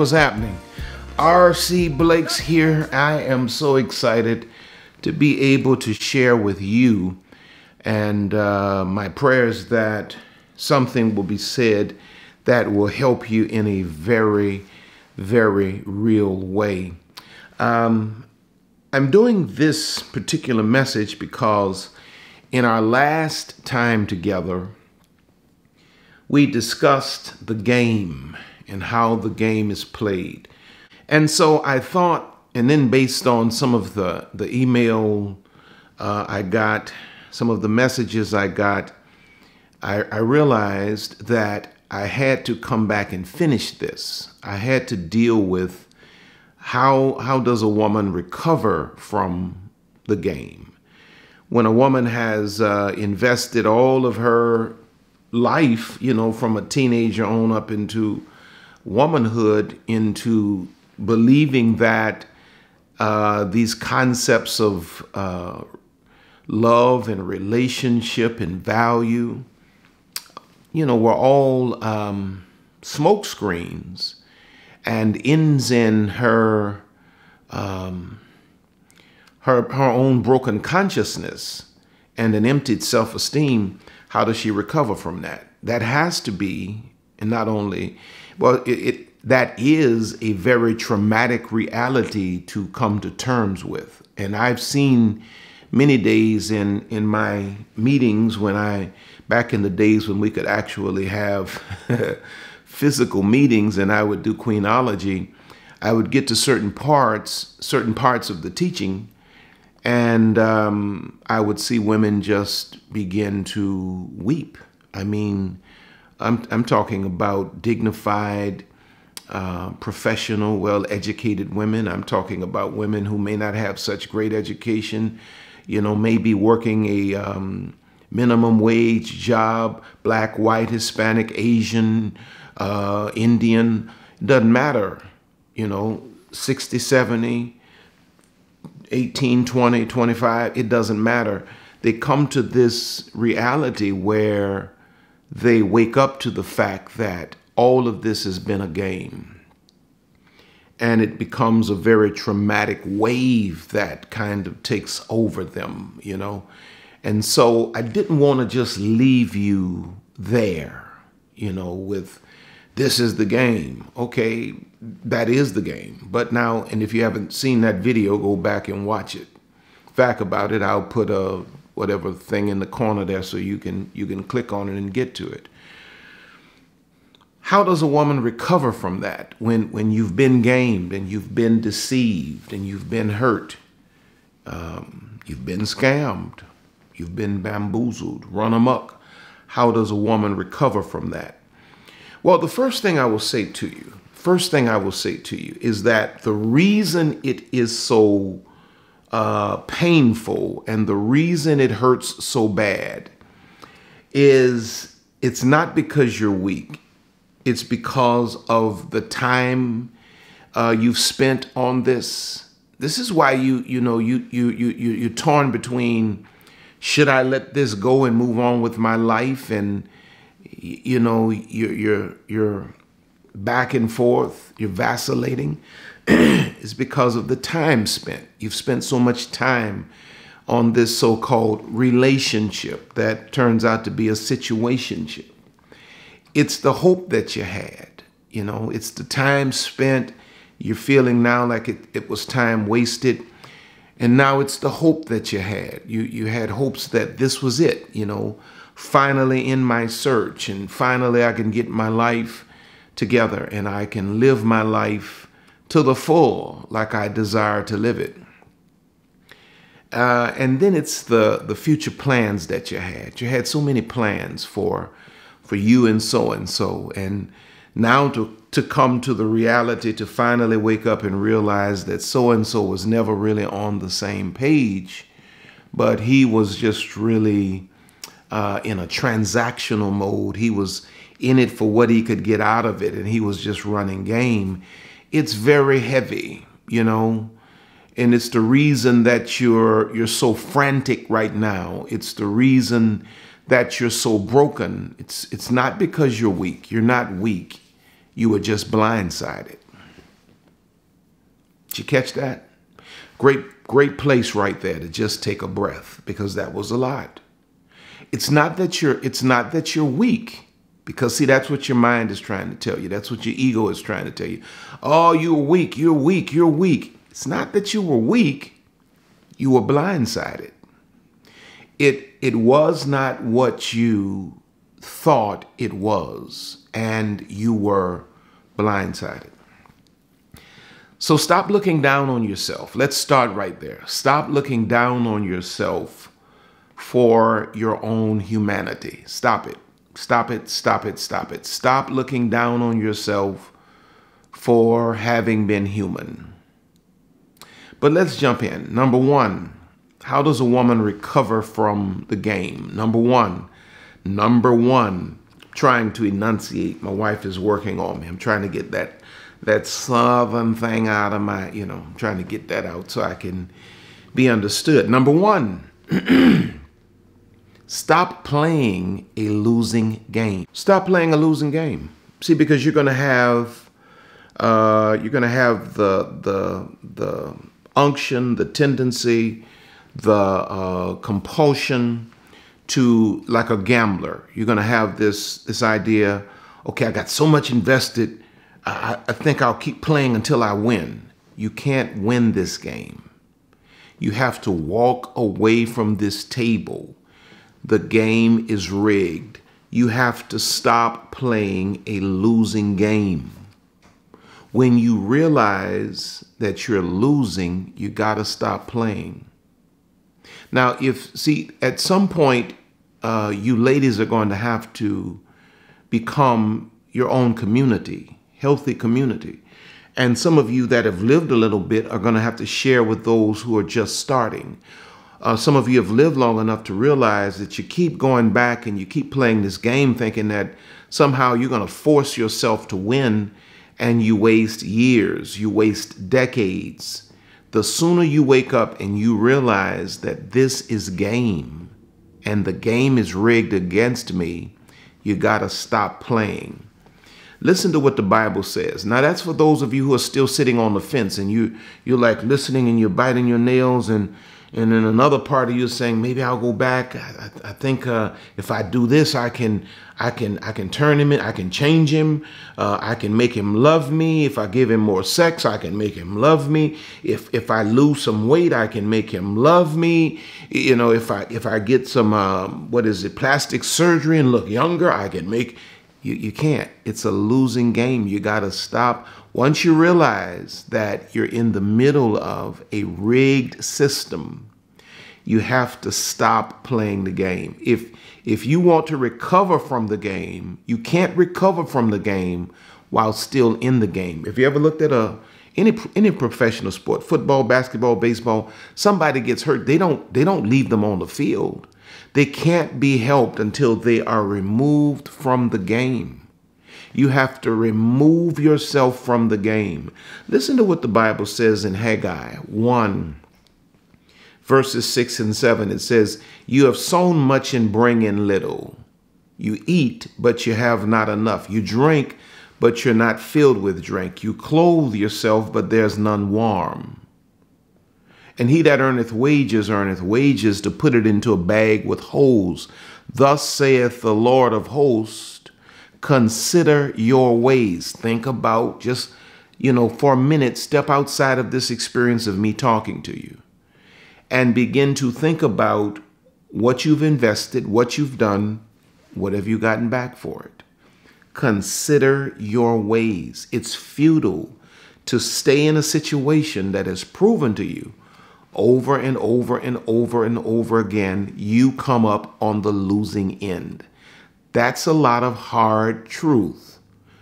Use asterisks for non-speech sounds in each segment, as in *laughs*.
what's happening? RC Blakes here. I am so excited to be able to share with you, and uh, my prayers that something will be said that will help you in a very, very real way. Um, I'm doing this particular message because in our last time together, we discussed the game and how the game is played. And so I thought, and then based on some of the, the email uh, I got, some of the messages I got, I, I realized that I had to come back and finish this. I had to deal with how, how does a woman recover from the game? When a woman has uh, invested all of her life, you know, from a teenager on up into womanhood, into believing that uh, these concepts of uh, love and relationship and value, you know, were all um, smoke screens and ends in her um, her her own broken consciousness and an emptied self-esteem. How does she recover from that? That has to be, and not only, well, it, it that is a very traumatic reality to come to terms with. And I've seen many days in in my meetings when I back in the days when we could actually have *laughs* physical meetings and I would do queenology, I would get to certain parts, certain parts of the teaching, and um, I would see women just begin to weep. I mean, I'm I'm talking about dignified uh, professional, well educated women. I'm talking about women who may not have such great education, you know, maybe working a um, minimum wage job, black, white, Hispanic, Asian, uh, Indian, doesn't matter, you know, 60, 70, 18, 20, 25, it doesn't matter. They come to this reality where they wake up to the fact that all of this has been a game. And it becomes a very traumatic wave that kind of takes over them, you know. And so I didn't want to just leave you there, you know, with this is the game. Okay, that is the game. But now, and if you haven't seen that video, go back and watch it. Fact about it, I'll put a whatever thing in the corner there so you can you can click on it and get to it. How does a woman recover from that when, when you've been gamed and you've been deceived and you've been hurt? Um, you've been scammed. You've been bamboozled, run amok. How does a woman recover from that? Well, the first thing I will say to you, first thing I will say to you is that the reason it is so uh, painful and the reason it hurts so bad is it's not because you're weak. It's because of the time uh, you've spent on this. This is why you you know you you you you you're torn between should I let this go and move on with my life? And you know you're you're you're back and forth you're vacillating *clears throat* is because of the time spent you've spent so much time on this so-called relationship that turns out to be a situationship it's the hope that you had. You know, it's the time spent. You're feeling now like it, it was time wasted. And now it's the hope that you had. You you had hopes that this was it, you know, finally in my search and finally I can get my life together and I can live my life to the full like I desire to live it. Uh, and then it's the the future plans that you had. You had so many plans for for you and so and so. And now to, to come to the reality to finally wake up and realize that so and so was never really on the same page, but he was just really uh, in a transactional mode. He was in it for what he could get out of it, and he was just running game. It's very heavy, you know, and it's the reason that you're you're so frantic right now. It's the reason that you're so broken. It's it's not because you're weak. You're not weak. You were just blindsided. Did you catch that? Great, great place right there to just take a breath because that was a lot. It's not that you're it's not that you're weak. Because see, that's what your mind is trying to tell you. That's what your ego is trying to tell you. Oh, you're weak, you're weak, you're weak. It's not that you were weak, you were blindsided. It it was not what you thought it was, and you were blindsided. So stop looking down on yourself. Let's start right there. Stop looking down on yourself for your own humanity. Stop it. Stop it. Stop it. Stop it. Stop looking down on yourself for having been human. But let's jump in. Number one, how does a woman recover from the game? Number one, number one, trying to enunciate. My wife is working on me. I'm trying to get that that southern thing out of my, you know, I'm trying to get that out so I can be understood. Number one, *clears throat* stop playing a losing game. Stop playing a losing game. See, because you're to have, uh, you're to have the the the unction, the tendency, the uh, compulsion to like a gambler. You're to have this this idea. Okay, I got so much invested I, I think I'll keep playing until I win. You can't win this game. You have to walk away from this table. The game is rigged. You have to stop playing a losing game. When you realize that you're losing, you got to stop playing. Now, if, see, at some point, uh, you ladies are going to have to become your own community healthy community. And some of you that have lived a little bit are going to have to share with those who are just starting. Uh, some of you have lived long enough to realize that you keep going back and you keep playing this game thinking that somehow you're going to force yourself to win and you waste years, you waste decades. The sooner you wake up and you realize that this is game and the game is rigged against me, you got to stop playing. Listen to what the Bible says. Now that's for those of you who are still sitting on the fence and you you're like listening and you're biting your nails and and then another part of you saying maybe I'll go back. I, I think uh, if I do this, I can I can I can turn him in. I can change him. Uh, I can make him love me. If I give him more sex, I can make him love me. If if I lose some weight, I can make him love me. You know, if I if I get some um, what is it plastic surgery and look younger, I can make you, you can't. It's a losing game. You got to stop. Once you realize that you're in the middle of a rigged system, you have to stop playing the game. If if you want to recover from the game, you can't recover from the game while still in the game. If you ever looked at a any any professional sport, football, basketball, baseball, somebody gets hurt, they don't they don't leave them on the field. They can't be helped until they are removed from the game. You have to remove yourself from the game. Listen to what the Bible says in Haggai 1, verses 6 and 7. It says, You have sown much and bring in little. You eat, but you have not enough. You drink, but you're not filled with drink. You clothe yourself, but there's none warm. And he that earneth wages earneth wages to put it into a bag with holes. Thus saith the Lord of hosts, consider your ways. Think about just, you know, for a minute, step outside of this experience of me talking to you and begin to think about what you've invested, what you've done, what have you gotten back for it. Consider your ways. It's futile to stay in a situation that has proven to you over and over and over and over again, you come up on the losing end. That's a lot of hard truth.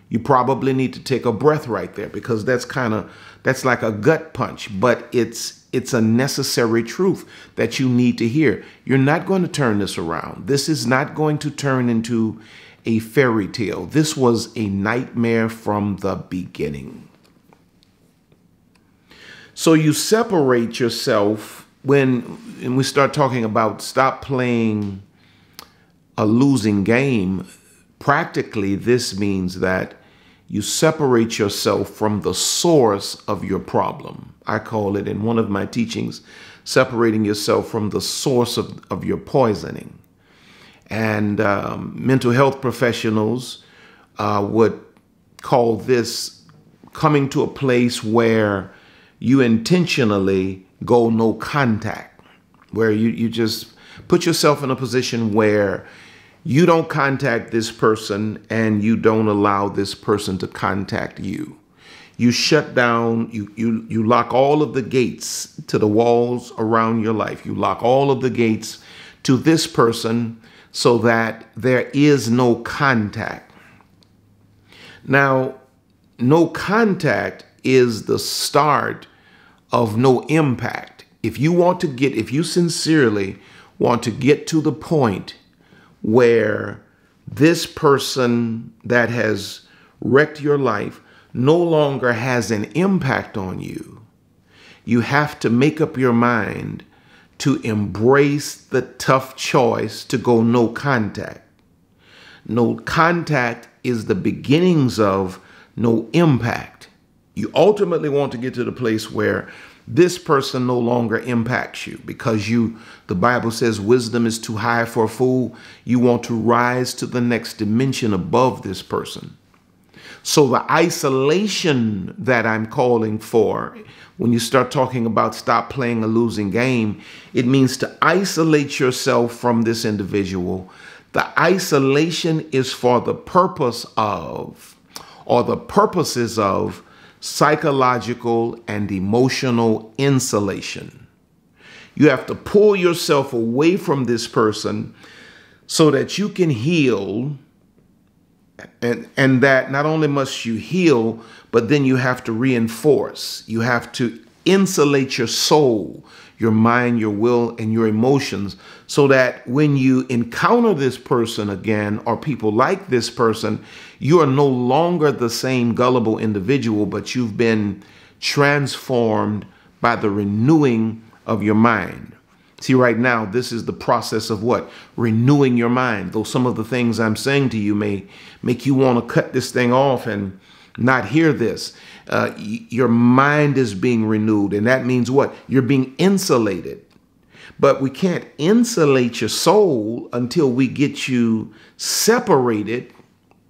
You probably need to take a breath right there because that's kind of that's like a gut punch, but it's it's a necessary truth that you need to hear. You're not going to turn this around. This is not going to turn into a fairy tale. This was a nightmare from the beginning. So you separate yourself when and we start talking about stop playing a losing game. Practically, this means that you separate yourself from the source of your problem. I call it in one of my teachings, separating yourself from the source of, of your poisoning. And um, mental health professionals uh, would call this coming to a place where you intentionally go no contact, where you, you just put yourself in a position where you don't contact this person and you don't allow this person to contact you. You shut down, you, you, you lock all of the gates to the walls around your life. You lock all of the gates to this person so that there is no contact. Now, no contact is the start of no impact. If you want to get, if you sincerely want to get to the point where this person that has wrecked your life no longer has an impact on you, you have to make up your mind to embrace the tough choice to go no contact. No contact is the beginnings of no impact. You ultimately want to get to the place where this person no longer impacts you because you the bible says wisdom is too high for a fool. You want to rise to the next dimension above this person. So the isolation that i'm calling for when you start talking about stop playing a losing game it means to isolate yourself from this individual. The isolation is for the purpose of or the purposes of psychological and emotional insulation. You have to pull yourself away from this person so that you can heal. And, and that not only must you heal, but then you have to reinforce. You have to insulate your soul, your mind, your will, and your emotions so that when you encounter this person again or people like this person, you are no longer the same gullible individual, but you've been transformed by the renewing of your mind. See, right now, this is the process of what? Renewing your mind. Though some of the things I'm saying to you may make you want to cut this thing off and not hear this. Uh, your mind is being renewed, and that means what? You're being insulated. But we can't insulate your soul until we get you separated.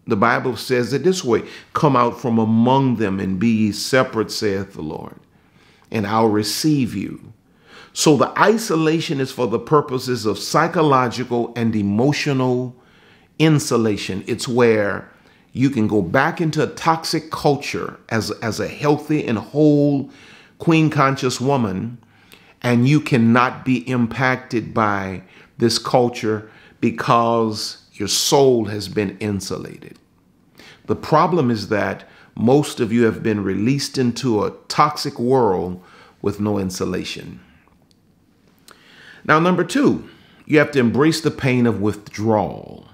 The Bible says it this way Come out from among them and be ye separate, saith the Lord, and I'll receive you. So the isolation is for the purposes of psychological and emotional insulation. It's where you can go back into a toxic culture as, as a healthy and whole queen conscious woman, and you cannot be impacted by this culture because your soul has been insulated. The problem is that most of you have been released into a toxic world with no insulation. Now, number two, you have to embrace the pain of withdrawal.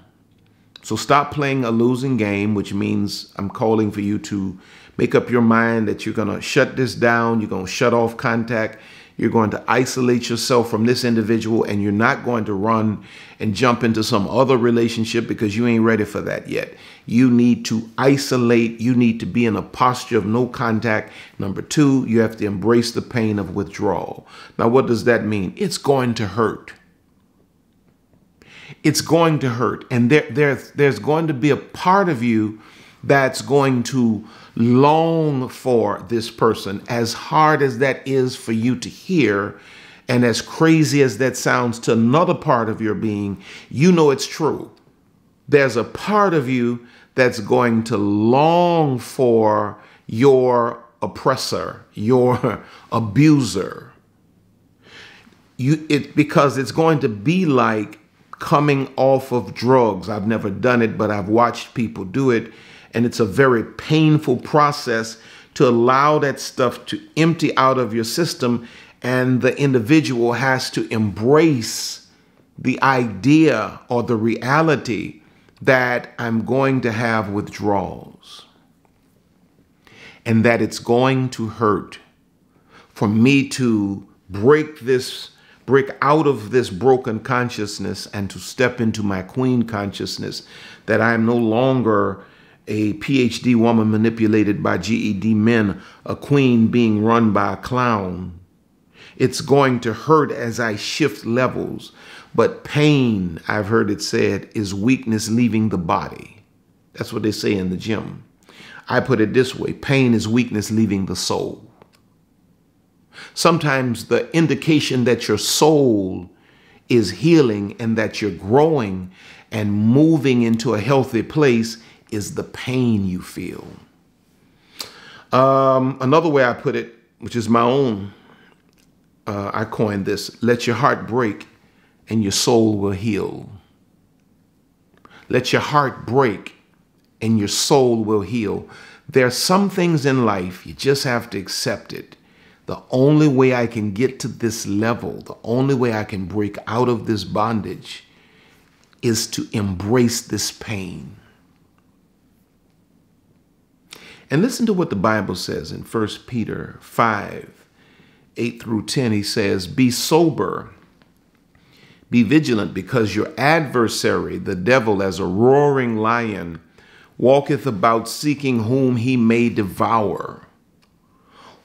So stop playing a losing game, which means I'm calling for you to make up your mind that you're going to shut this down. You're going to shut off contact. You're going to isolate yourself from this individual and you're not going to run and jump into some other relationship because you ain't ready for that yet. You need to isolate. You need to be in a posture of no contact. Number two, you have to embrace the pain of withdrawal. Now, what does that mean? It's going to hurt it's going to hurt. And there, there, there's going to be a part of you that's going to long for this person, as hard as that is for you to hear. And as crazy as that sounds to another part of your being, you know it's true. There's a part of you that's going to long for your oppressor, your *laughs* abuser. You it because it's going to be like coming off of drugs. I've never done it, but I've watched people do it. And it's a very painful process to allow that stuff to empty out of your system and the individual has to embrace the idea or the reality that I'm going to have withdrawals and that it's going to hurt. For me to break this break out of this broken consciousness and to step into my queen consciousness that I am no longer a PhD woman manipulated by GED men, a queen being run by a clown. It's going to hurt as I shift levels, but pain, I've heard it said, is weakness leaving the body. That's what they say in the gym. I put it this way pain is weakness leaving the soul. Sometimes the indication that your soul is healing and that you're growing and moving into a healthy place is the pain you feel. Um, another way I put it, which is my own, uh, I coined this let your heart break and your soul will heal. Let your heart break and your soul will heal. There are some things in life you just have to accept it. The only way I can get to this level, the only way I can break out of this bondage is to embrace this pain. And listen to what the Bible says in 1 Peter 5 8 through 10. He says, Be sober, be vigilant, because your adversary, the devil, as a roaring lion, walketh about seeking whom he may devour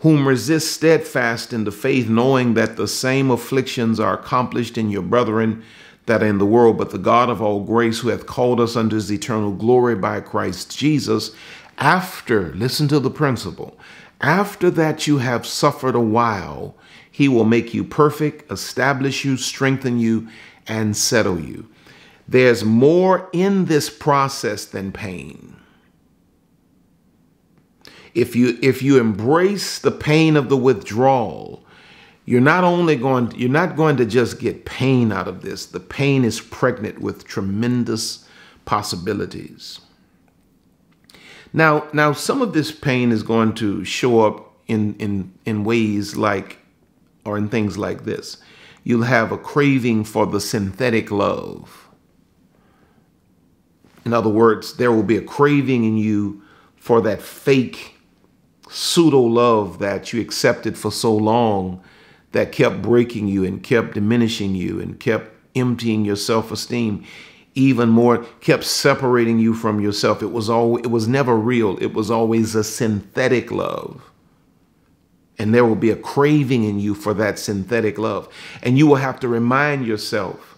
whom resist steadfast in the faith, knowing that the same afflictions are accomplished in your brethren that are in the world. But the God of all grace, who hath called us unto his eternal glory by Christ Jesus, after, listen to the principle, after that you have suffered a while, he will make you perfect, establish you, strengthen you, and settle you. There's more in this process than pain. If you if you embrace the pain of the withdrawal you're not only going you're not going to just get pain out of this. The pain is pregnant with tremendous possibilities now now some of this pain is going to show up in in in ways like or in things like this. You'll have a craving for the synthetic love. In other words there will be a craving in you for that fake pseudo love that you accepted for so long that kept breaking you and kept diminishing you and kept emptying your self-esteem even more kept separating you from yourself. It was all it was never real. It was always a synthetic love. And there will be a craving in you for that synthetic love. And you will have to remind yourself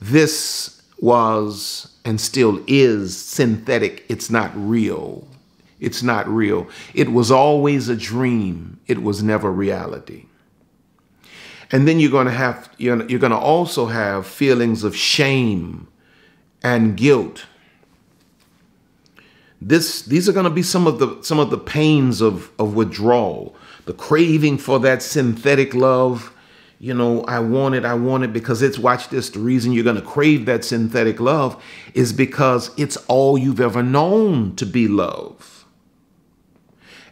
this was and still is synthetic. It's not real. It's not real. It was always a dream. It was never reality. And then you're going to have you're going to also have feelings of shame and guilt. This these are going to be some of the some of the pains of of withdrawal, the craving for that synthetic love. You know, I want it, I want it because it's watch this. The reason you're going to crave that synthetic love is because it's all you've ever known to be love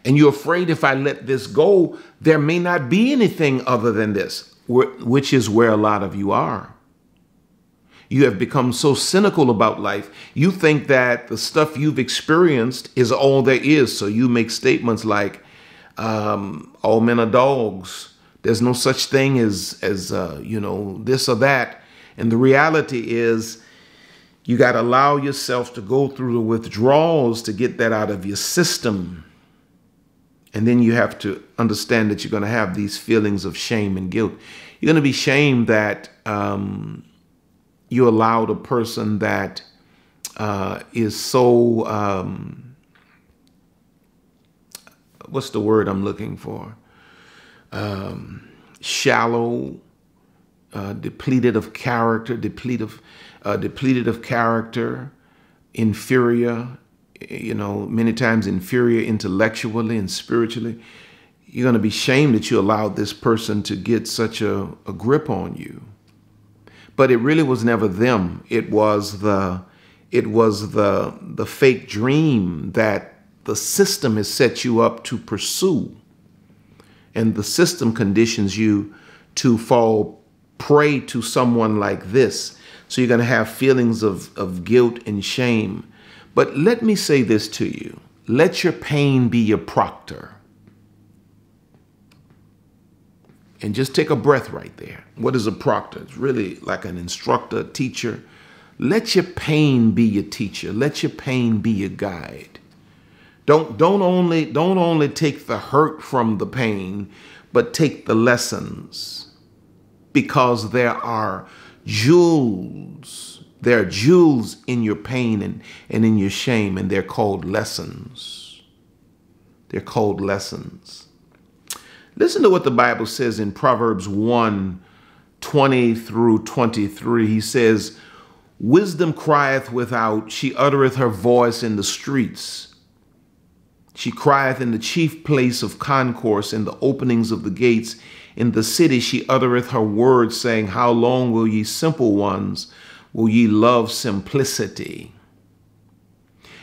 and you're afraid if I let this go, there may not be anything other than this, which is where a lot of you are. You have become so cynical about life. You think that the stuff you've experienced is all there is. So you make statements like, um, all men are dogs. There's no such thing as, as uh, you know, this or that. And the reality is, you got to allow yourself to go through the withdrawals to get that out of your system and then you have to understand that you're going to have these feelings of shame and guilt. You're going to be shamed that um, you allowed a person that uh, is so, um, what's the word I'm looking for? Um, shallow, uh, depleted of character, depleted of, uh, depleted of character, inferior, you know, many times inferior intellectually and spiritually, you're going to be shamed that you allowed this person to get such a, a grip on you. But it really was never them. It was the it was the the fake dream that the system has set you up to pursue. and the system conditions you to fall prey to someone like this. So you're going to have feelings of, of guilt and shame. But let me say this to you let your pain be your proctor. And just take a breath right there. What is a proctor? It's really like an instructor, teacher. Let your pain be your teacher. Let your pain be your guide. Don't don't only don't only take the hurt from the pain, but take the lessons. Because there are jewels. There are jewels in your pain and, and in your shame, and they're called lessons. They're called lessons. Listen to what the Bible says in Proverbs 1 20 through 23. He says, Wisdom crieth without, she uttereth her voice in the streets. She crieth in the chief place of concourse, in the openings of the gates. In the city she uttereth her words, saying, How long will ye simple ones, will ye love simplicity?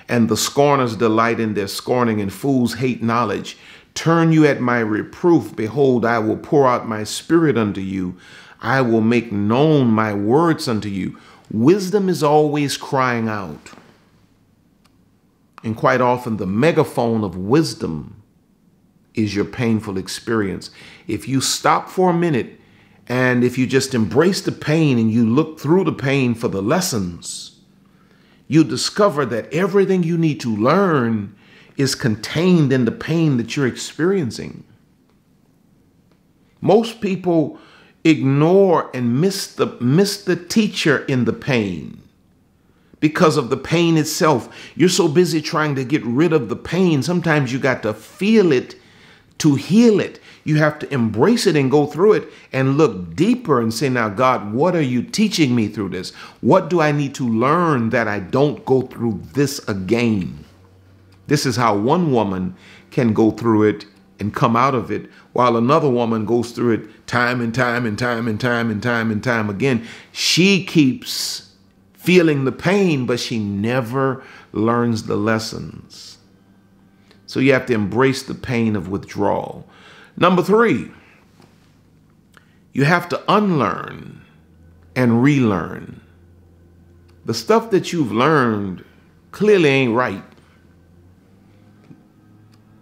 And the scorners delight in their scorning, and fools hate knowledge. Turn you at my reproof. Behold, I will pour out my spirit unto you. I will make known my words unto you. Wisdom is always crying out. And quite often, the megaphone of wisdom is your painful experience. If you stop for a minute and if you just embrace the pain and you look through the pain for the lessons, you discover that everything you need to learn is contained in the pain that you're experiencing. Most people ignore and miss the miss the teacher in the pain because of the pain itself. You're so busy trying to get rid of the pain. Sometimes you got to feel it to heal it. You have to embrace it and go through it and look deeper and say, Now, God, what are you teaching me through this? What do I need to learn that I don't go through this again? This is how one woman can go through it and come out of it while another woman goes through it time and time and time and time and time and time again. She keeps feeling the pain, but she never learns the lessons. So you have to embrace the pain of withdrawal. Number three, you have to unlearn and relearn. The stuff that you've learned clearly ain't right.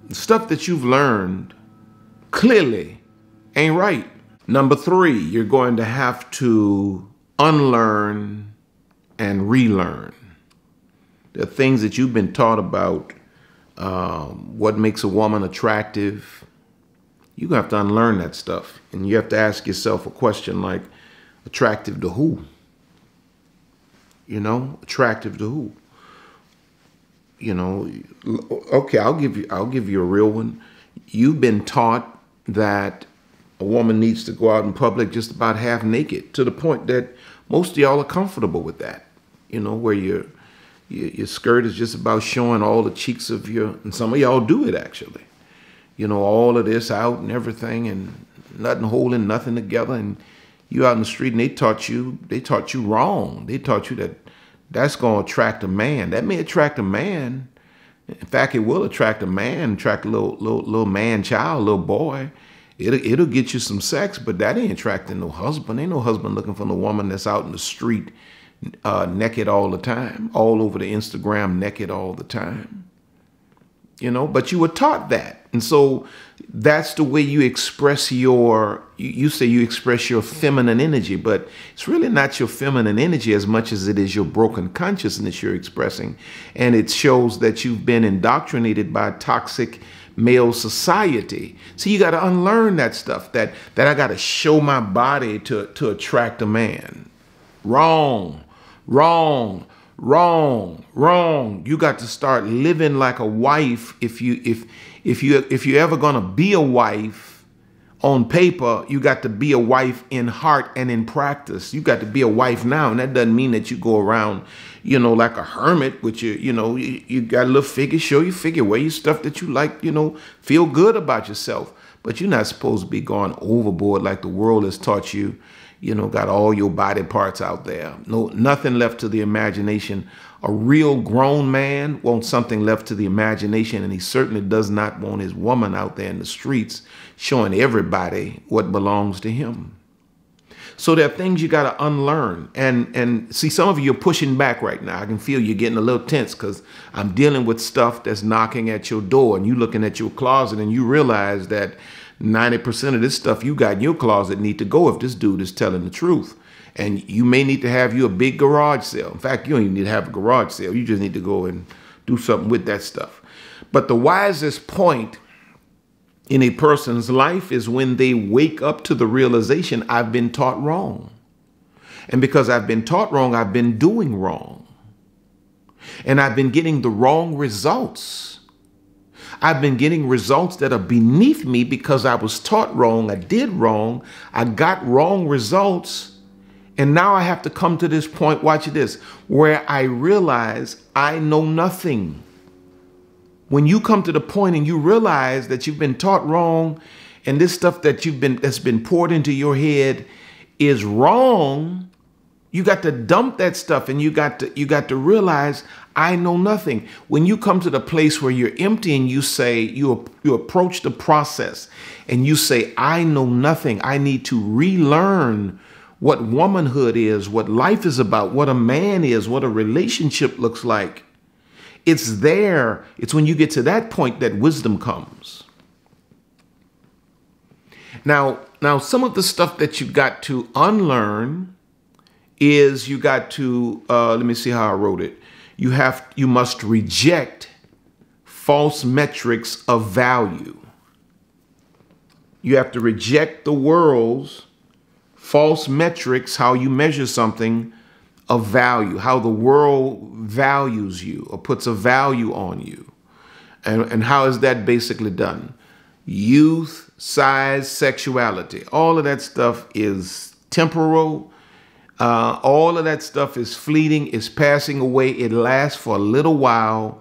The stuff that you've learned clearly ain't right. Number three, you're going to have to unlearn and relearn. The things that you've been taught about um, what makes a woman attractive. You have to unlearn that stuff. And you have to ask yourself a question like, attractive to who? You know, attractive to who? You know, okay, I'll give you I'll give you a real one. You've been taught that a woman needs to go out in public just about half naked to the point that most of y'all are comfortable with that. You know, where your your, skirt is just about showing all the cheeks of your, and some of y'all do it actually. You know, all of this out and everything, and nothing holding nothing together, and you out in the street, and they taught you they taught you wrong. They taught you that that's going to attract a man. That may attract a man, in fact, it will attract a man, attract a little little little man child, little boy. It'll it'll get you some sex, but that ain't attracting no husband. Ain't no husband looking for no woman that's out in the street uh, naked all the time, all over the Instagram naked all the time you know but you were taught that. And so that's the way you express your you, say you express your feminine energy but it's really not your feminine energy as much as it is your broken consciousness you're expressing. And it shows that you've been indoctrinated by toxic male society. So you got to unlearn that stuff that that i got to show my body to to attract a man. Wrong wrong wrong wrong. You got to start living like a wife if you if if you if you're ever to be a wife on paper you got to be a wife in heart and in practice. You got to be a wife now and that doesn't mean that you go around you know like a hermit with your you know you, you got a little figure show your figure wear your stuff that you like you know feel good about yourself. But you're not supposed to be going overboard like the world has taught you you know, got all your body parts out there. No, nothing left to the imagination. A real grown man wants something left to the imagination, and he certainly does not want his woman out there in the streets showing everybody what belongs to him. So there are things you got to unlearn. And and see, some of you are pushing back right now. I can feel you getting a little tense because I'm dealing with stuff that's knocking at your door, and you looking at your closet, and you realize that 90% of this stuff you got in your closet need to go if this dude is telling the truth. And you may need to have you a big garage sale. In fact, you don't even need to have a garage sale. You just need to go and do something with that stuff. But the wisest point in a person's life is when they wake up to the realization I've been taught wrong. And because I've been taught wrong, I've been doing wrong. And I've been getting the wrong results. I've been getting results that are beneath me because I was taught wrong, I did wrong, I got wrong results. And now I have to come to this point, watch this, where I realize I know nothing. When you come to the point and you realize that you've been taught wrong and this stuff that you've been that's been poured into your head is wrong, you got to dump that stuff and you got to you got to realize I know nothing. When you come to the place where you're empty and you say you you approach the process and you say I know nothing. I need to relearn what womanhood is, what life is about, what a man is, what a relationship looks like. It's there. It's when you get to that point that wisdom comes. Now, now some of the stuff that you've got to unlearn is you got to uh, let me see how I wrote it. You have you must reject false metrics of value. You have to reject the world's false metrics, how you measure something of value, how the world values you or puts a value on you. And, and how is that basically done? Youth, size, sexuality, all of that stuff is temporal. Uh, all of that stuff is fleeting, is passing away. It lasts for a little while.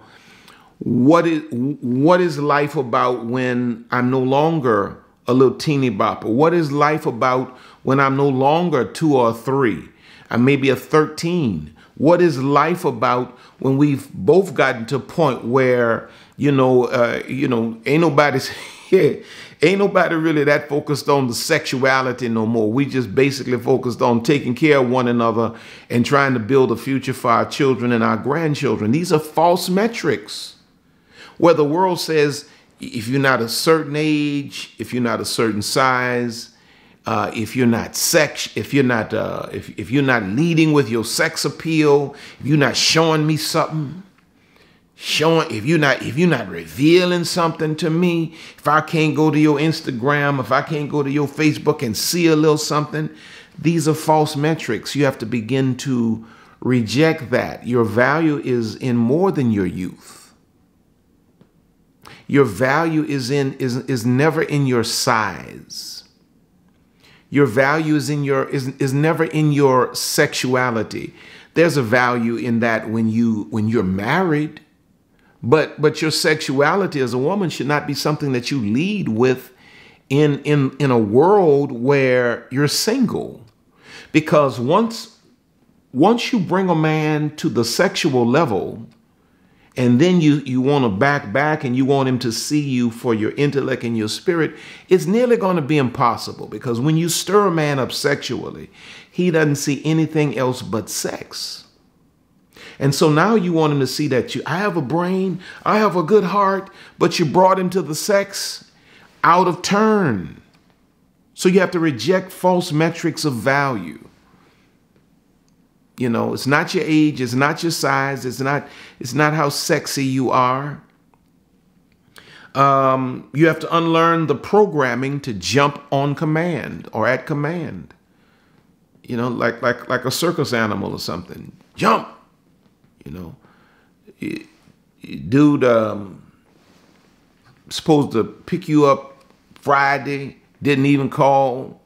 What is what is life about when I'm no longer a little teeny bopper? What is life about when I'm no longer two or three? I may be a 13. What is life about when we've both gotten to a point where, you know, uh, you know, ain't nobody's *laughs* here. Ain't nobody really that focused on the sexuality no more. We just basically focused on taking care of one another and trying to build a future for our children and our grandchildren. These are false metrics. Where the world says if you're not a certain age, if you're not a certain size, uh, if you're not sex, if you're not, uh, if, if you're not leading with your sex appeal, if you're not showing me something, showing, if you're not, if you're not revealing something to me, if I can't go to your Instagram, if I can't go to your Facebook and see a little something, these are false metrics. You have to begin to reject that. Your value is in more than your youth. Your value is in is is never in your size your value is in your is, is never in your sexuality. There's a value in that when you when you're married, but but your sexuality as a woman should not be something that you lead with in in in a world where you're single. Because once once you bring a man to the sexual level, and then you you want to back back and you want him to see you for your intellect and your spirit it's nearly going to be impossible because when you stir a man up sexually he doesn't see anything else but sex and so now you want him to see that you i have a brain i have a good heart but you brought him to the sex out of turn so you have to reject false metrics of value you know, it's not your age, it's not your size, it's not it's not how sexy you are. Um, you have to unlearn the programming to jump on command or at command. You know, like like like a circus animal or something. Jump. You know, dude um, supposed to pick you up Friday, didn't even call.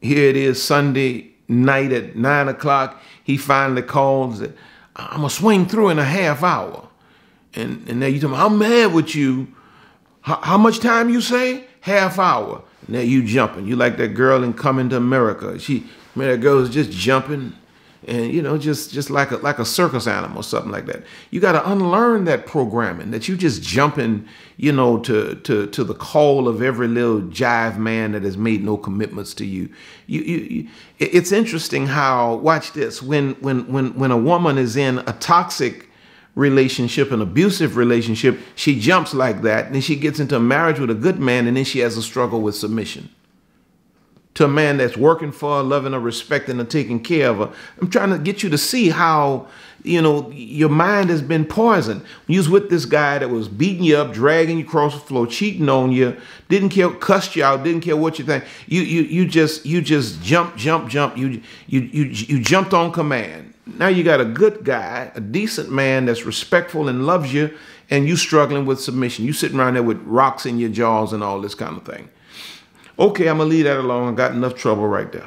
Here it is Sunday night at nine o'clock he finally calls it. I'm gonna swing through in a half hour. And and now you tell me, I'm mad with you. How, how much time you say? Half hour. And now you jumping. You like that girl in Coming to America. She I mean, that girl is just jumping and you know just just like a like a circus animal or something like that. You got to unlearn that programming that you just jumping you know to to to the call of every little jive man that has made no commitments to you. You, you, you it's interesting how watch this when when when when a woman is in a toxic relationship an abusive relationship she jumps like that and then she gets into a marriage with a good man and then she has a struggle with submission to a man that's working for her, loving her, respecting her, taking care of her. I'm trying to get you to see how, you know, your mind has been poisoned. You was with this guy that was beating you up, dragging you across the floor, cheating on you, didn't care, cussed you out, didn't care what you think. You you you just you just jump, jump, jump. You you you you jumped on command. Now you got a good guy, a decent man that's respectful and loves you, and you struggling with submission. You sitting around there with rocks in your jaws and all this kind of thing. Okay, I'm gonna leave that alone. I got enough trouble right there.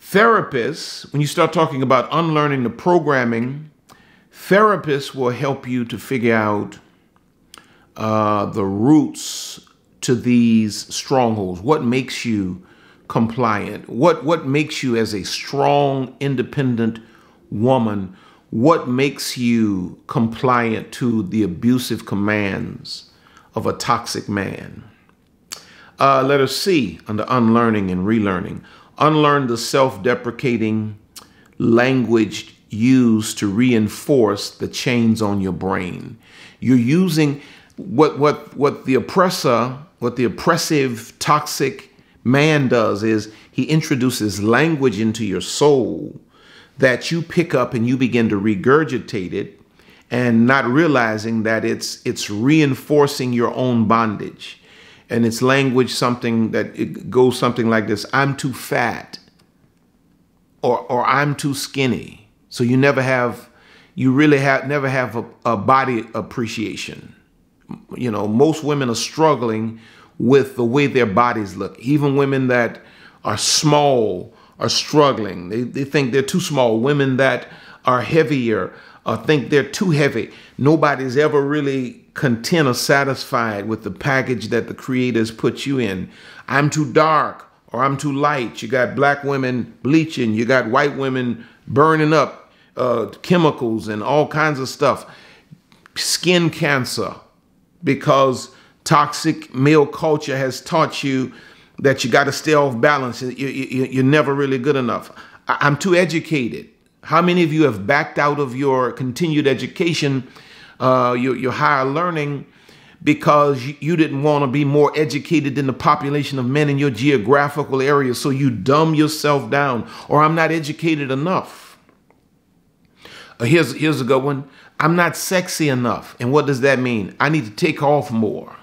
Therapists, when you start talking about unlearning the programming, therapists will help you to figure out uh, the roots to these strongholds. What makes you compliant? What what makes you as a strong, independent woman? What makes you compliant to the abusive commands of a toxic man? Uh, letter C under unlearning and relearning. Unlearn the self deprecating language used to reinforce the chains on your brain. You're using what, what, what the oppressor, what the oppressive, toxic man does is he introduces language into your soul that you pick up and you begin to regurgitate it and not realizing that it's it's reinforcing your own bondage and it's language something that it goes something like this i'm too fat or or i'm too skinny. So you never have you really have never have a, a body appreciation. You know most women are struggling with the way their bodies look. Even women that are small are struggling. They, they think they're too small. Women that are heavier or think they're too heavy. Nobody's ever really content or satisfied with the package that the creators put you in. I'm too dark or I'm too light. You got black women bleaching, you got white women burning up uh, chemicals and all kinds of stuff. Skin cancer because toxic male culture has taught you that you got to stay off balance. You, are never really good enough. I'm too educated. How many of you have backed out of your continued education uh, your, your higher learning because you, didn't want to be more educated than the population of men in your geographical area. So you dumb yourself down, or I'm not educated enough. Uh, here's, here's a good one I'm not sexy enough. And what does that mean? I need to take off more.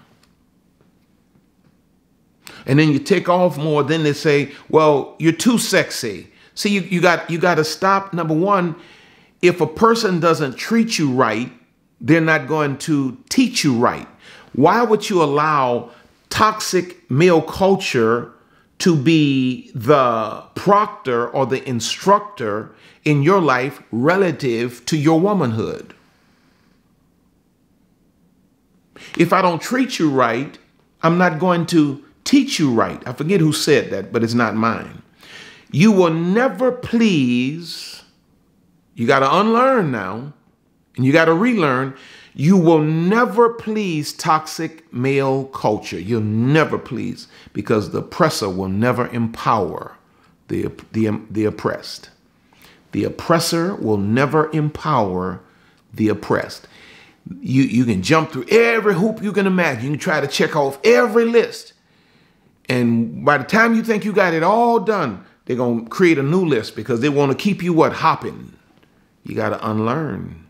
And then you take off more, then they say, well, you're too sexy. See, you, you got you got to stop. Number one, if a person doesn't treat you right, they're not going to teach you right. Why would you allow toxic male culture to be the proctor or the instructor in your life relative to your womanhood? If I don't treat you right, I'm not going to teach you right. I forget who said that, but it's not mine. You will never please, you got to unlearn now and you got to relearn, you will never please toxic male culture. You'll never please because the oppressor will never empower the, the, the oppressed. The oppressor will never empower the oppressed. You, you can jump through every hoop you can imagine. You can try to check off every list. And by the time you think you got it all done, they're going to create a new list because they want to keep you what? Hopping. You got to unlearn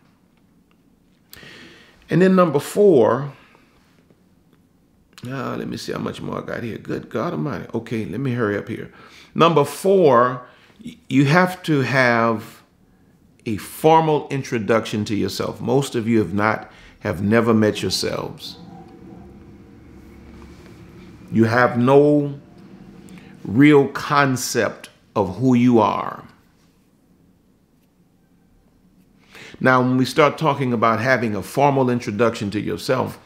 and then number four, uh, let me see how much more I got here. Good God Almighty. Okay, let me hurry up here. Number four, you have to have a formal introduction to yourself. Most of you have not, have never met yourselves. You have no real concept of who you are. Now, when we start talking about having a formal introduction to yourself,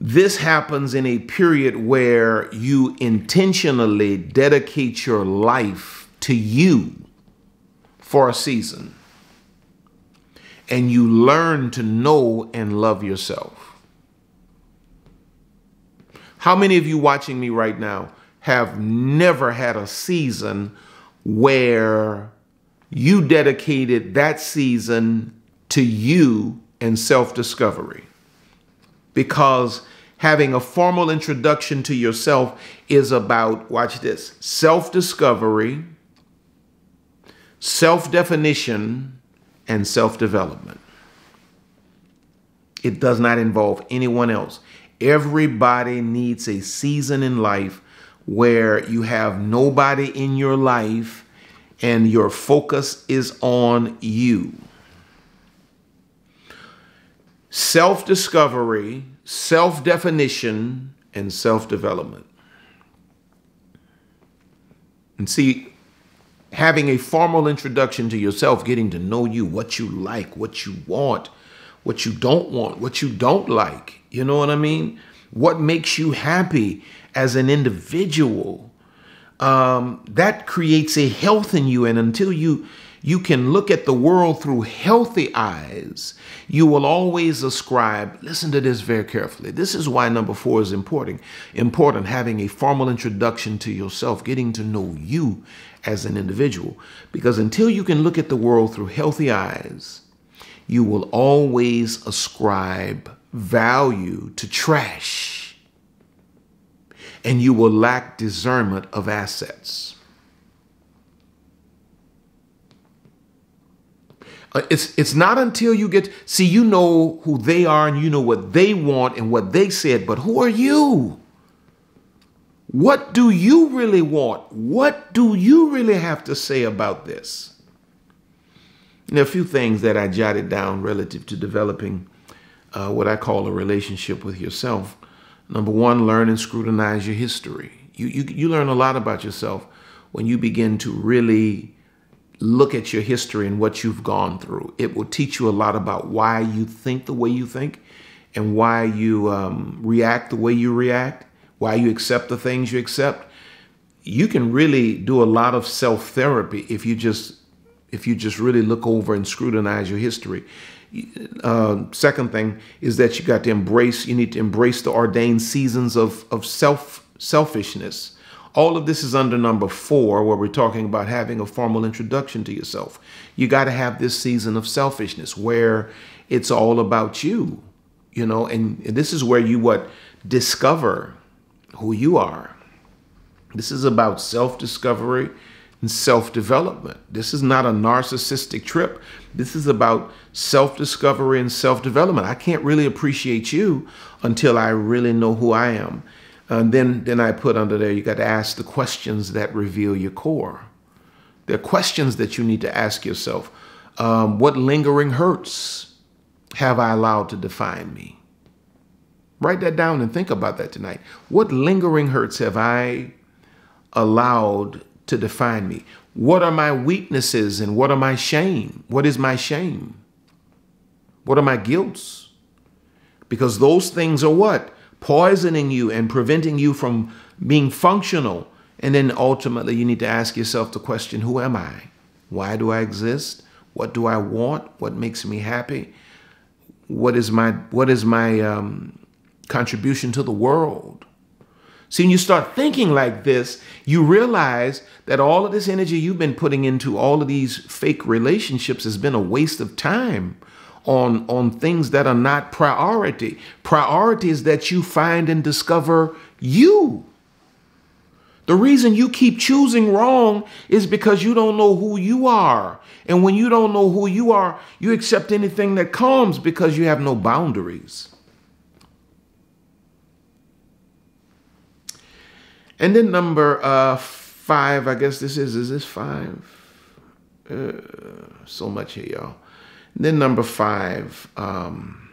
this happens in a period where you intentionally dedicate your life to you for a season and you learn to know and love yourself. How many of you watching me right now have never had a season where you dedicated that season to you and self discovery? Because having a formal introduction to yourself is about, watch this, self discovery, self definition, and self development. It does not involve anyone else. Everybody needs a season in life where you have nobody in your life and your focus is on you. Self discovery, self definition, and self development. And see, having a formal introduction to yourself, getting to know you, what you like, what you want, what you don't want, what you don't like. You know what I mean? What makes you happy as an individual? Um, that creates a health in you. And until you you can look at the world through healthy eyes, you will always ascribe, listen to this very carefully. This is why number four is important. Important having a formal introduction to yourself, getting to know you as an individual. Because until you can look at the world through healthy eyes, you will always ascribe value to trash and you will lack discernment of assets. Uh, it's it's not until you get see you know who they are and you know what they want and what they said, but who are you? What do you really want? What do you really have to say about this? There are a few things that I jotted down relative to developing uh, what I call a relationship with yourself. Number one, learn and scrutinize your history. You, you, you learn a lot about yourself when you begin to really look at your history and what you've gone through. It will teach you a lot about why you think the way you think and why you um, react the way you react why you accept the things you accept. You can really do a lot of self therapy if you just if you just really look over and scrutinize your history. Uh, second thing is that you got to embrace. You need to embrace the ordained seasons of of self selfishness. All of this is under number four, where we're talking about having a formal introduction to yourself. You got to have this season of selfishness where it's all about you, you know, and, this is where you what discover who you are. This is about self discovery and self development. This is not a narcissistic trip. This is about self discovery and self development. I can't really appreciate you until I really know who I am. And then, then I put under there, you got to ask the questions that reveal your core. There are questions that you need to ask yourself. Um, what lingering hurts have I allowed to define me? Write that down and think about that tonight. What lingering hurts have I allowed to define me? What are my weaknesses and what are my shame? What is my shame? What are my guilts? Because those things are what? Poisoning you and preventing you from being functional. And then ultimately, you need to ask yourself the question Who am I? Why do I exist? What do I want? What makes me happy? What is my what is my um, contribution to the world. See, when you start thinking like this, you realize that all of this energy you've been putting into all of these fake relationships has been a waste of time on, on things that are not priority. Priority is that you find and discover you. The reason you keep choosing wrong is because you don't know who you are. And when you don't know who you are, you accept anything that comes because you have no boundaries. And then number uh, five, I guess this is, is this five? Uh, so much here, y'all. then number five, um,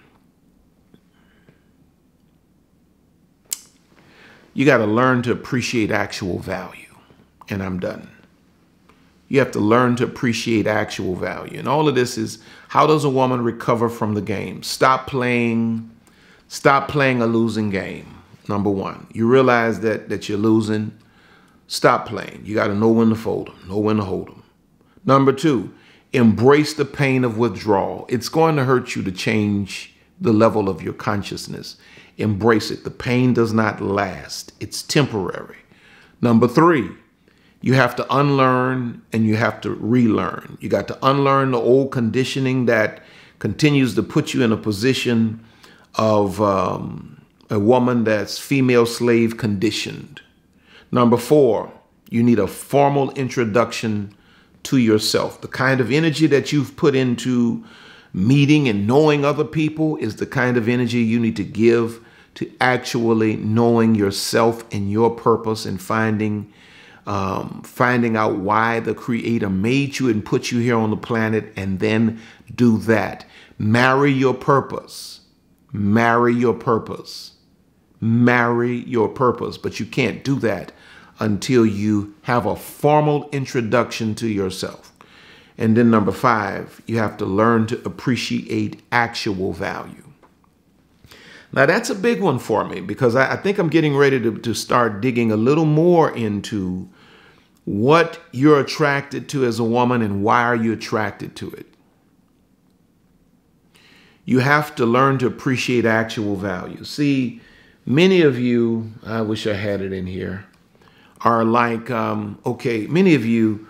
you got to learn to appreciate actual value. And I'm done. You have to learn to appreciate actual value. And all of this is how does a woman recover from the game? Stop playing Stop playing a losing game. Number one, you realize that that you're losing. Stop playing. You got to know when to fold them, know when to hold them. Number two, embrace the pain of withdrawal. It's going to hurt you to change the level of your consciousness. Embrace it. The pain does not last, it's temporary. Number three, you have to unlearn and you have to relearn. You got to unlearn the old conditioning that continues to put you in a position of um, a woman that's female slave conditioned. Number four, you need a formal introduction to yourself. The kind of energy that you've put into meeting and knowing other people is the kind of energy you need to give to actually knowing yourself and your purpose and finding um, finding out why the creator made you and put you here on the planet and then do that marry your purpose marry your purpose marry your purpose but you can't do that until you have a formal introduction to yourself and then number five you have to learn to appreciate actual value now, that's a big one for me because I, I think I'm getting ready to, to start digging a little more into what you're attracted to as a woman and why are you attracted to it. You have to learn to appreciate actual value. See, many of you, I wish I had it in here, are like, um, okay, many of you,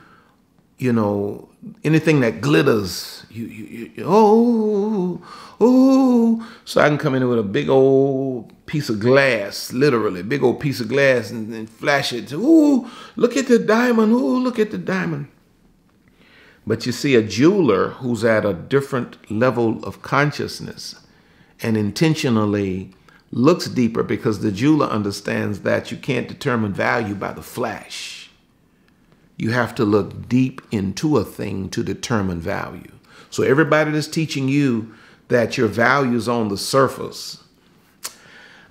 you know, anything that glitters, you, you, you oh, oh. So I can come in with a big old piece of glass, literally, big old piece of glass, and, and flash it. Ooh, look at the diamond. Ooh, look at the diamond. But you see, a jeweler who's at a different level of consciousness and intentionally looks deeper because the jeweler understands that you can't determine value by the flash. You have to look deep into a thing to determine value. So everybody that's teaching you that your value is on the surface.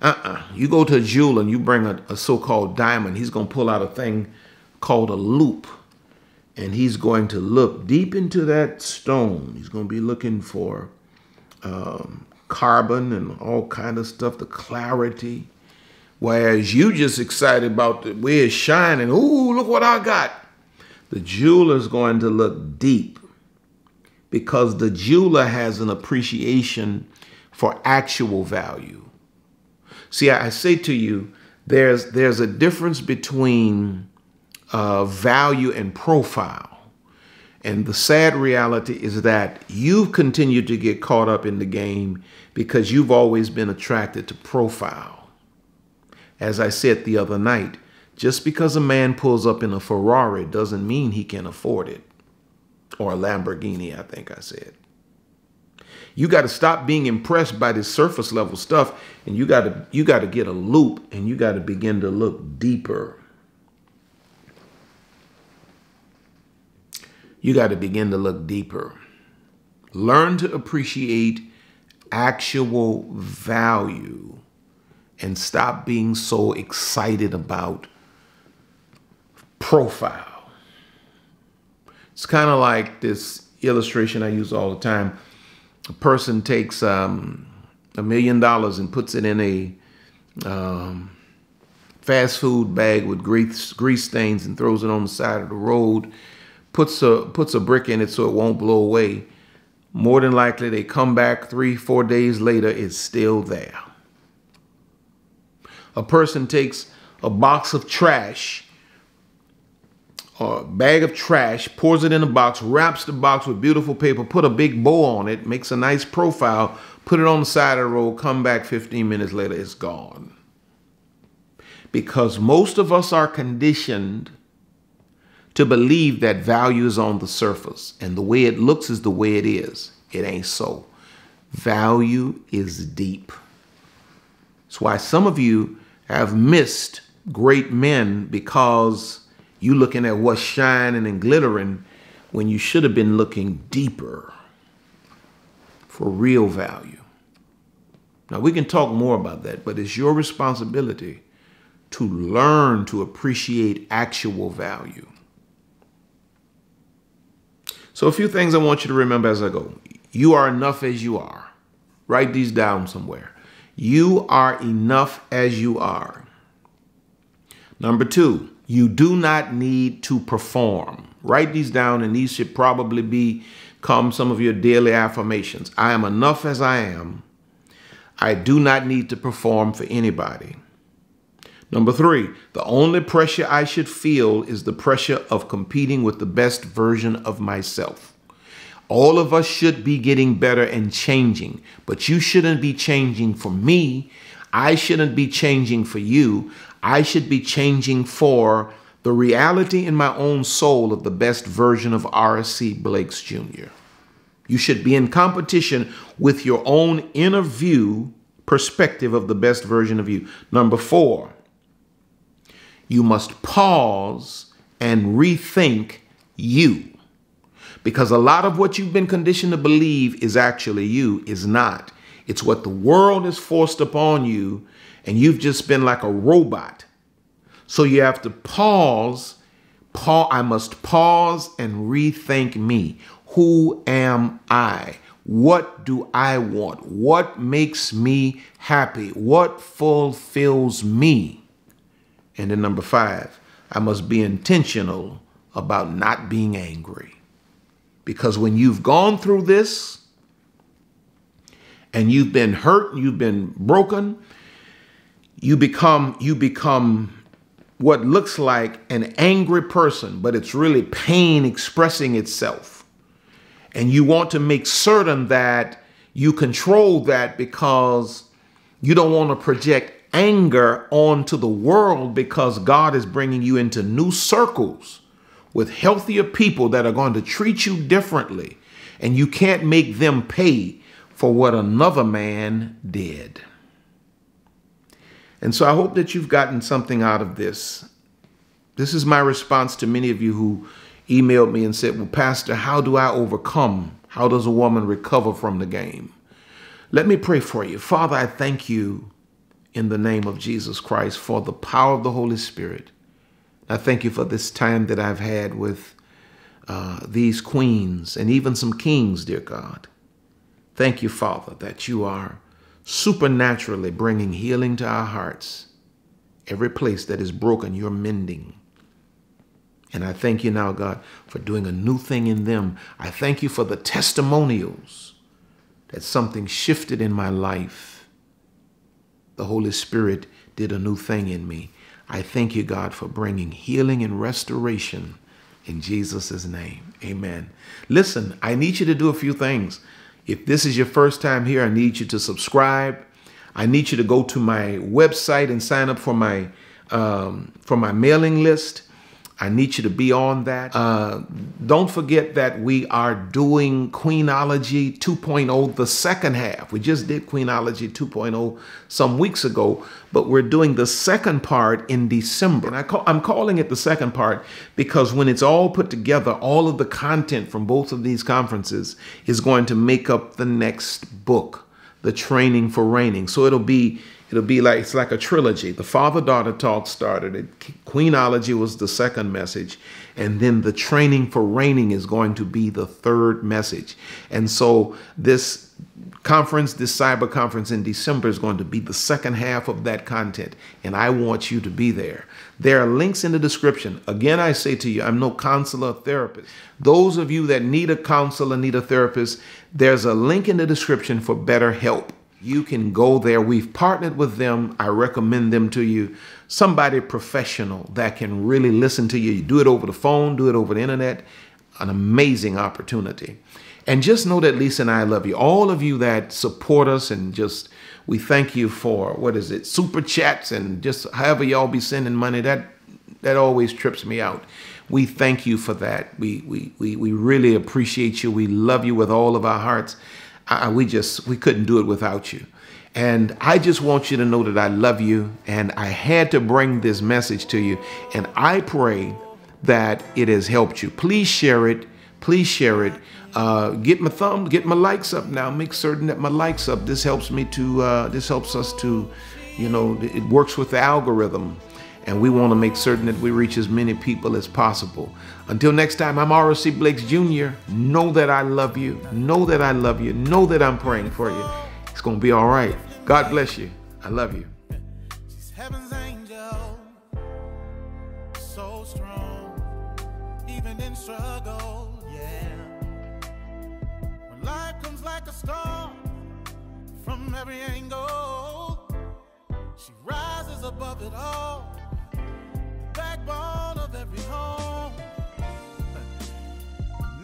Uh-uh. You go to a jeweler and you bring a, a so-called diamond, he's going to pull out a thing called a loupe. And he's going to look deep into that stone. He's going to be looking for um, carbon and all kind of stuff, the clarity. Whereas you just excited about the way it's shining. Ooh, look what I got. The jeweler's going to look deep because the jeweler has an appreciation for actual value. See, I, say to you, there's there's a difference between uh, value and profile. And the sad reality is that you've continued to get caught up in the game because you've always been attracted to profile. As I said the other night, just because a man pulls up in a Ferrari doesn't mean he can afford it or a Lamborghini, I think I said. You got to stop being impressed by this surface level stuff and you got to you got to get a loupe and you got to begin to look deeper. You got to begin to look deeper. Learn to appreciate actual value and stop being so excited about profile. It's kind of like this illustration I use all the time. A person takes um, a million dollars and puts it in a um, fast food bag with grease, grease stains and throws it on the side of the road, puts a, puts a brick in it so it won't blow away. More than likely, they come back three, four days later, it's still there. A person takes a box of trash a bag of trash, pours it in a box, wraps the box with beautiful paper, put a big bow on it, makes a nice profile, put it on the side of the road, come back 15 minutes later, it's gone. Because most of us are conditioned to believe that value is on the surface and the way it looks is the way it is. It ain't so. Value is deep. That's why some of you have missed great men because you're looking at what's shining and glittering when you should have been looking deeper for real value. Now, we can talk more about that, but it's your responsibility to learn to appreciate actual value. So, a few things I want you to remember as I go. You are enough as you are. Write these down somewhere. You are enough as you are. Number two, you do not need to perform. Write these down, and these should probably become some of your daily affirmations. I am enough as I am. I do not need to perform for anybody. Number three, the only pressure I should feel is the pressure of competing with the best version of myself. All of us should be getting better and changing, but you shouldn't be changing for me. I shouldn't be changing for you. I should be changing for the reality in my own soul of the best version of R.C. Blakes Jr. You should be in competition with your own inner view perspective of the best version of you. Number four, you must pause and rethink you. Because a lot of what you've been conditioned to believe is actually you, is not. It's what the world has forced upon you, and you've just been like a robot. So you have to pause. Paul, I must pause and rethink me. Who am I? What do I want? What makes me happy? What fulfills me? And then number five, I must be intentional about not being angry. Because when you've gone through this and you've been hurt, you've been broken, you become you become what looks like an angry person, but it's really pain expressing itself. And you want to make certain that you control that because you don't want to project anger onto the world because God is bringing you into new circles with healthier people that are going to treat you differently. And you can't make them pay for what another man did. And so I hope that you've gotten something out of this. This is my response to many of you who emailed me and said, Well, Pastor, how do I overcome? How does a woman recover from the game? Let me pray for you. Father, I thank you in the name of Jesus Christ for the power of the Holy Spirit. I thank you for this time that I've had with uh, these queens and even some kings, dear God. Thank you, Father, that you are supernaturally bringing healing to our hearts. Every place that is broken, you're mending. And I thank you now, God, for doing a new thing in them. I thank you for the testimonials that something shifted in my life. The Holy Spirit did a new thing in me. I thank you, God, for bringing healing and restoration in Jesus' name. Amen. Listen, I need you to do a few things. If this is your first time here, I need you to subscribe. I need you to go to my website and sign up for my um, for my mailing list. I need you to be on that. Uh, don't forget that we are doing Queenology 2.0, the second half. We just did Queenology 2.0 some weeks ago, but we're doing the second part in December. And I call, I'm calling it the second part because when it's all put together, all of the content from both of these conferences is going to make up the next book, The Training for Reigning. So it'll be It'll be like it's like a trilogy. The father daughter talk started it. Queenology was the second message, and then the training for reigning is going to be the third message. And so this conference, this cyber conference in December is going to be the second half of that content, and I want you to be there. There are links in the description. Again, I say to you, I'm no counselor therapist. Those of you that need a counselor, need a therapist, there's a link in the description for BetterHelp you can go there. We've partnered with them. I recommend them to you. Somebody professional that can really listen to you. You do it over the phone, do it over the internet. An amazing opportunity. And just know that Lisa and I love you. All of you that support us and just we thank you for what is it, super chats and just however y'all be sending money. That that always trips me out. We thank you for that. We we we we really appreciate you. We love you with all of our hearts. We just we couldn't do it without you. And I just want you to know that I love you and I had to bring this message to you. And I pray that it has helped you. Please share it. Please share it. Uh, get my thumb, get my likes up now. Make certain that my likes up. This helps me to, uh, this helps us to, you know, it works with the algorithm and we want to make certain that we reach as many people as possible. Until next time, I'm R.C. Blakes Jr. Know that I love you. Know that I love you. Know that I'm praying for you. It's going to be all right. God bless you. I love you. She's heaven's angel, so strong, even in struggle, yeah. When life comes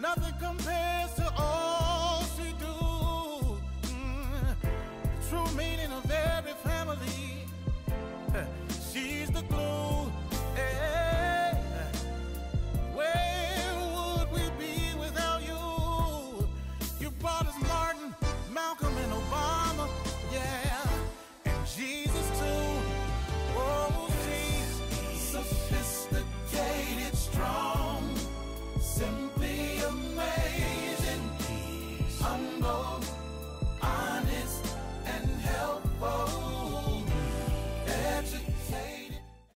Nothing compares to all she do. Mm, the true meaning of every family. *laughs* She's the glue.